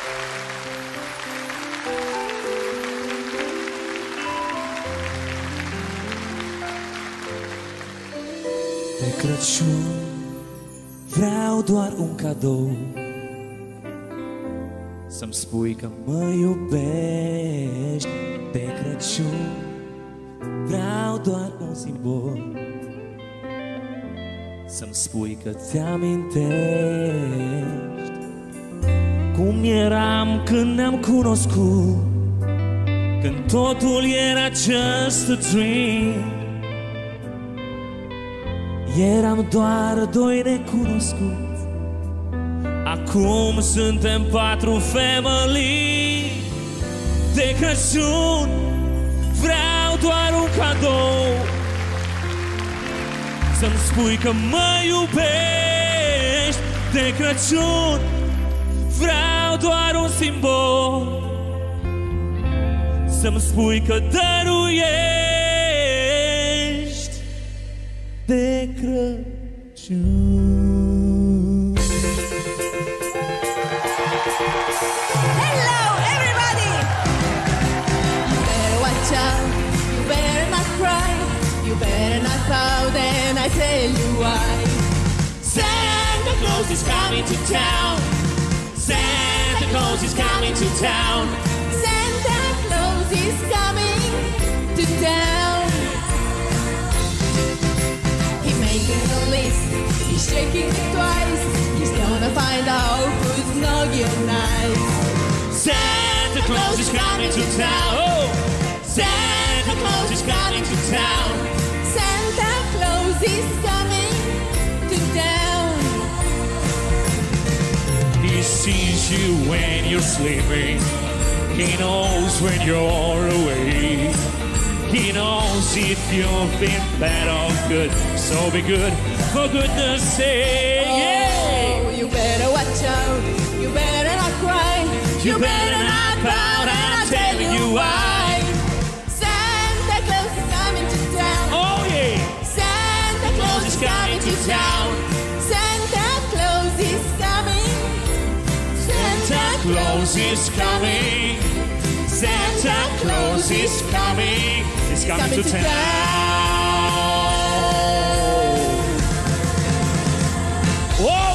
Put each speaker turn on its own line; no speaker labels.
De Crăciun vreau doar un cadou. Să-mi spui că mă iubești. De Crăciun vreau doar un simbol. Să-mi spui că ți-amintești Cum eram când ne-am cunoscut Când totul era just a dream. Eram doar doi necunoscuți. Acum suntem patru family. De Crăciun vreau doar un cadou. Să-mi spui că mă iubești. De Crăciun vreau doar un simbol Să-mi spui că dăruiești de Crăciun.
Hello, everybody! You better watch out. You better not cry. You better not and I tell you why.
Santa Claus is coming to town. Claus is coming to town.
Santa Claus is coming to town. He's making a list. He's checking it twice. He's gonna find out who's naughty or nice.
Santa Claus is coming to town. Oh, Santa Claus is coming to town. He sees you when you're sleeping. He knows when you're away. He knows if you've been bad or good. So be good, for goodness sake. Oh, yeah.
Oh, you better watch out. You better not cry.
You better not pout, and I'll tell you why.
Santa Claus is coming to town.
Oh yeah.
Santa Claus is coming to town. Claus is coming.
Santa Claus is coming. He's coming, coming to, to town. town. Whoa!